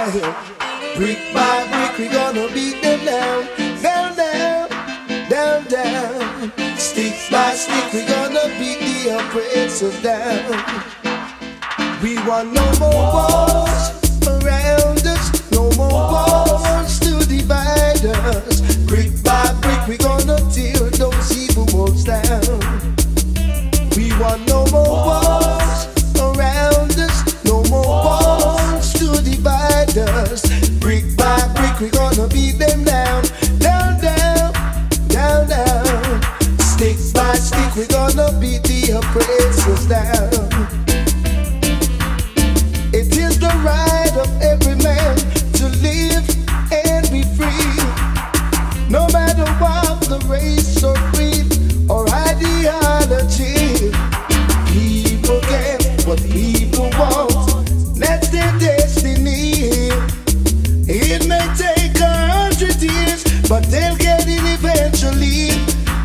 Brick by brick, we gonna beat them down, down, down, down, down. Stick by stick, we gonna beat the oppressors down. We want no more wars around us, no more wars to divide us. Brick by brick, we gonna tear those evil walls down. We want no more wars us. Brick by brick, we gonna beat them but they'll get it eventually.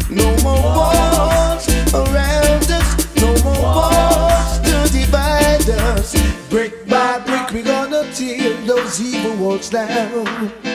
No more wars around us, no more wars to divide us. Brick by brick, we're gonna tear those evil walls down.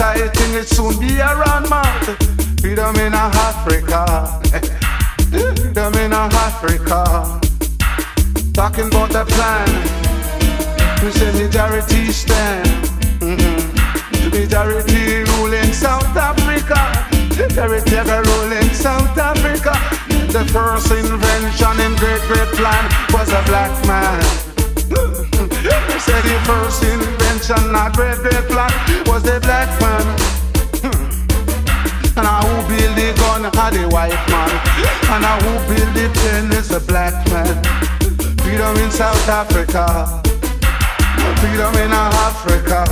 I think it soon be around Mount Freedom in Africa. Freedom in Africa. Talking about the plan. We say majority stand. Mhm. Majority rule in South Africa. Majority rule South Africa. The first invention in great great plan Was a black man say the first invention a great great plan Was the black man hmm. and I who build the gun are the white man. And I who build the plane is a black man. Freedom in South Africa. Freedom in Africa.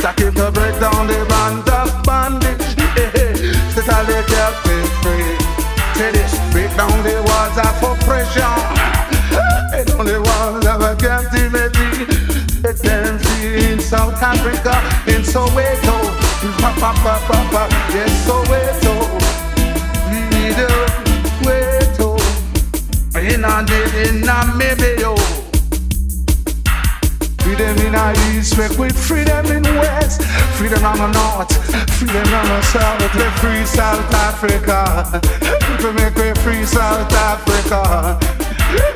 Take it to break down the band of bandage. Set all the captives free. Say this, break down the walls of oppression. Down the walls of captivity. South Africa, in Soweto. Pa, pa, pa, pa, pa. Yes, Soweto. Leader, Soweto. In a in Namibia. Freedom in the east, with freedom in west, freedom on the north, freedom on the south, we free South Africa. We make we free South Africa.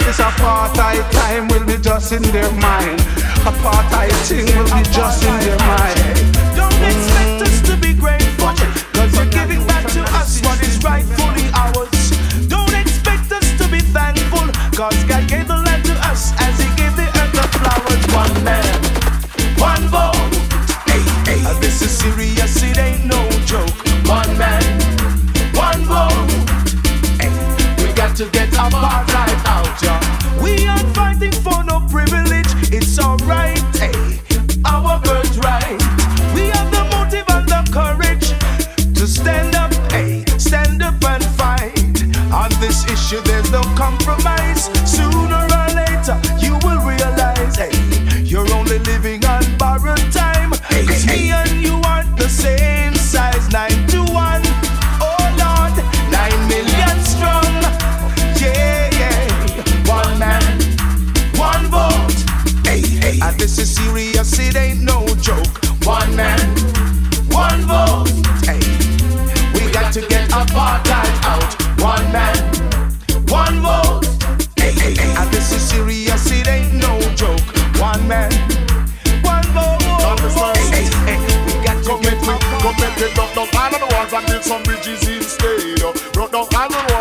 This apartheid time will be just in their mind. Apartheid thing will be just in their mind. Don't expect us to be grateful, cause you're giving back to us what is rightfully ours. Don't expect us to be thankful, cause God gave the land to us as He gave the earth the flowers. One man,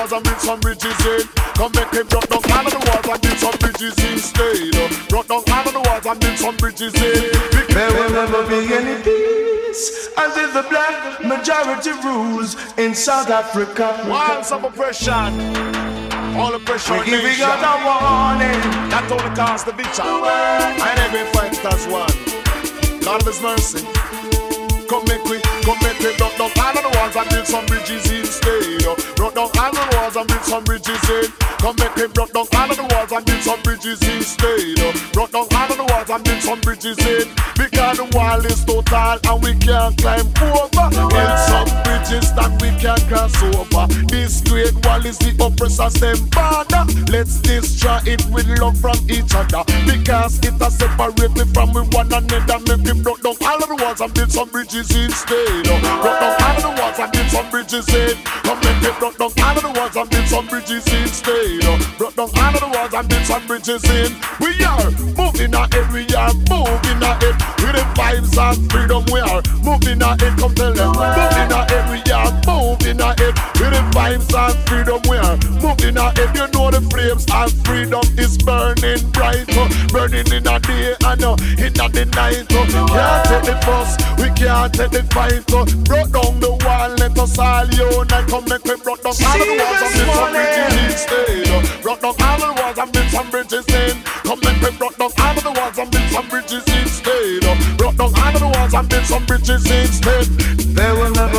walls and build some bridges instead. Knock down all the walls and build some bridges in. Come make him broke down all of the walls and build some bridges instead. Broke down all of the walls and build some bridges in. There will never be any peace until the black majority rules in South Africa. Walls of oppression. All oppression we giving out a warning. That only cause the victory. And every fight as one. Lord of His mercy. Come make we, come make we broke down all of the walls and build some bridges instead. Broke down all of the walls and build some bridges in. Come make we broke down all of the walls and build some bridges instead. Broke down all of the walls and build some bridges in. Because the wall is too tall and we can't climb over. Build some bridges that we can cross over. This great wall is the oppressor's border. Let's destroy it with love from each other. Because it has separated from one another. Make we broke down all of the walls and build some bridges bridges instead. Broke down all of the walls and build some bridges in. Come make it broke down all of the walls and build some bridges instead. Broke down all of the walls and build some bridges in. We are moving ahead, we are moving ahead. With the vibes of freedom, we are moving ahead. Come tell them, moving ahead, vibes of freedom, we are moving ahead. You know the flames of freedom is burning bright, burning in the day and uh, in the night. Can't take the bus, we can't take the fight. So broke down the wall, let us all unite. Come make we broke down all the walls and build some bridges instead. Broke down all the walls and build some bridges in. Come make we broke down all the walls and build some bridges instead. Broke down all the walls and build some bridges instead. There will never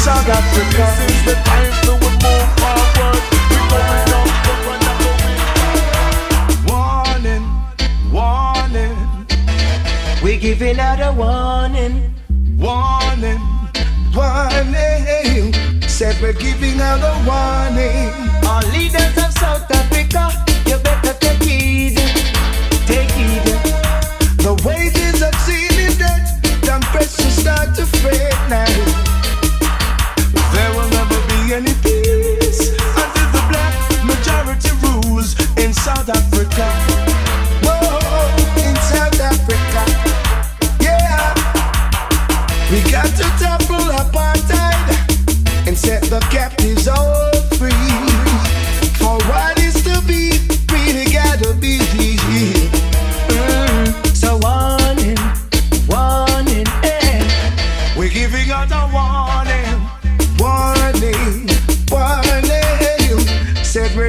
South Africa. This is the time to move forward. We going up, we going up, Warning, warning. We're giving out a warning, warning, warning. Said we're giving out a warning. All leaders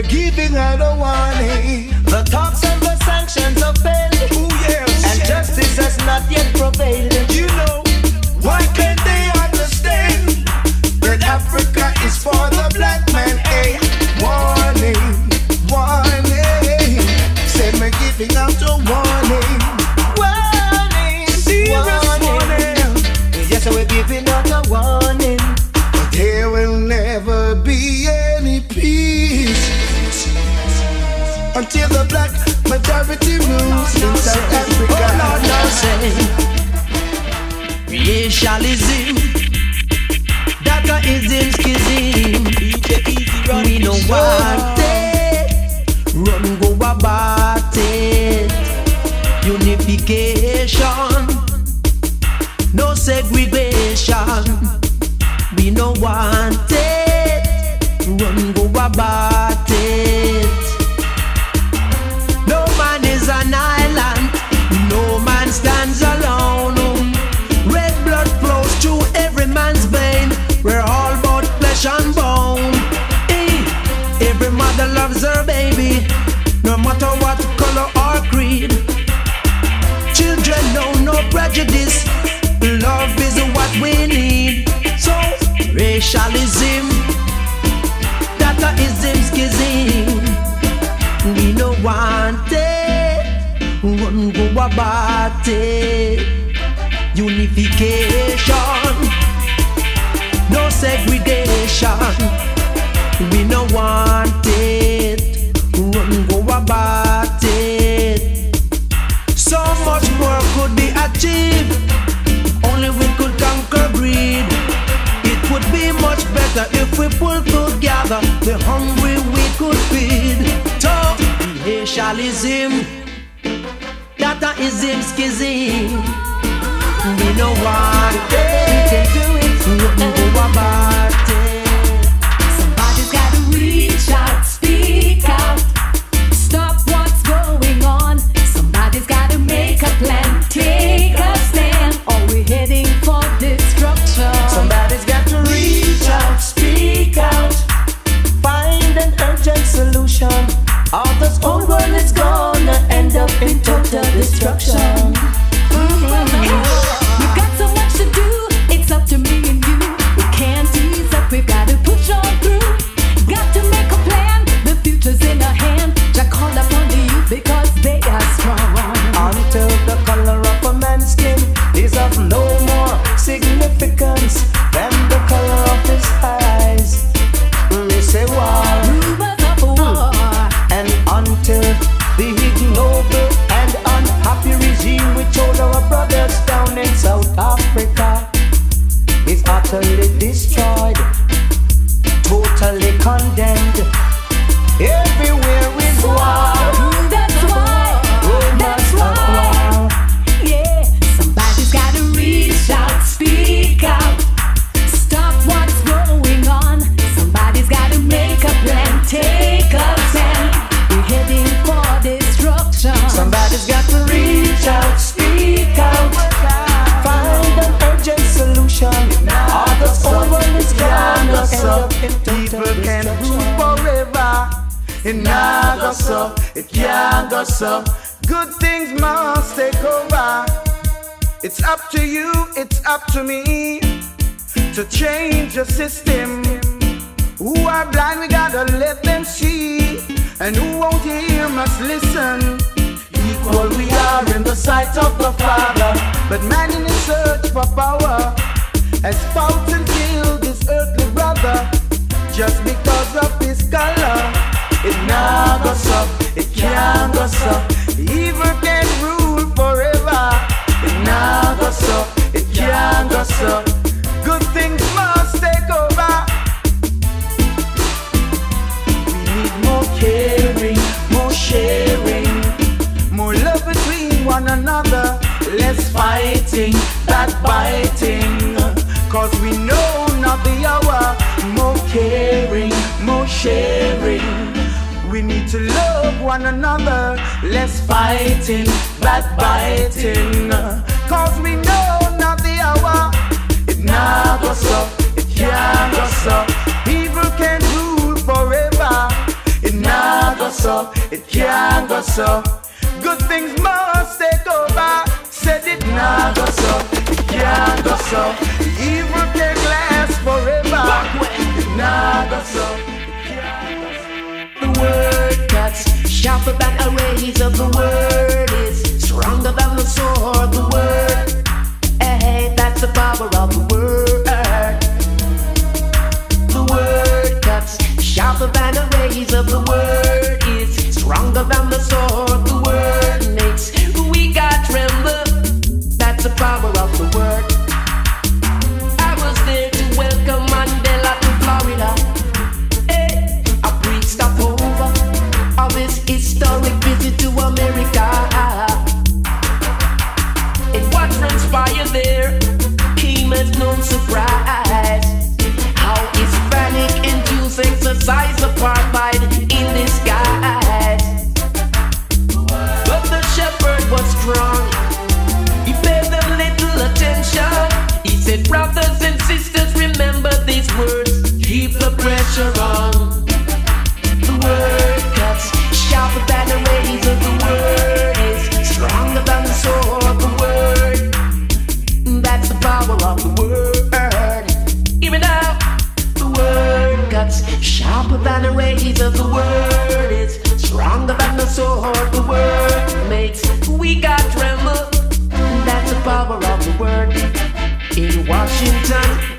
we're giving out a warning. The talks and the sanctions have failed. Ooh, yes, and yes. justice has not yet prevailed. You know, why can't they understand that Africa is for the black man? Hey, warning, warning. Said we're giving out a warning. Warning, serious warning. Yes, we're giving out a warning. Until the black majority rules in South Africa. Oh Lord, now say racialism, Dakaism, schism. We no want it, run go about it. Unification, no segregation. We no want it, run go about it. Racialism, Dataism, schism. We no want it, run go about it. Unification, racialism, Dataism, schism. We it. We can do so. Good things must take over. It's up to you, it's up to me to change the system. Who are blind, we gotta let them see. And who won't hear must listen. Equal we are in the sight of the Father. But man in his search for power has fought and killed his earthly brother just because of his color. It so, it can't go so. Evil can rule forever. It not go so, it can't go so. One another, less fighting, backbiting. Cause we know not the hour, it not go so, it can't go so. Evil can rule forever. It not go so, it can't go so. Good things must take over. Said it not go so, it can't go so. Evil can last forever. It not go so, it can't go so. The cuts sharper than a razor. The word is stronger than the sword. The word, hey, that's the power of the word. The word cuts sharper than a razor. The word is stronger than the sword. The word sharper than. The words Stronger than the sword of the word That's the power of the word. Give it. The word cuts, sharper than the rays of the word is stronger than the sword. The word makes we got tremble. That's the power of the word. In Washington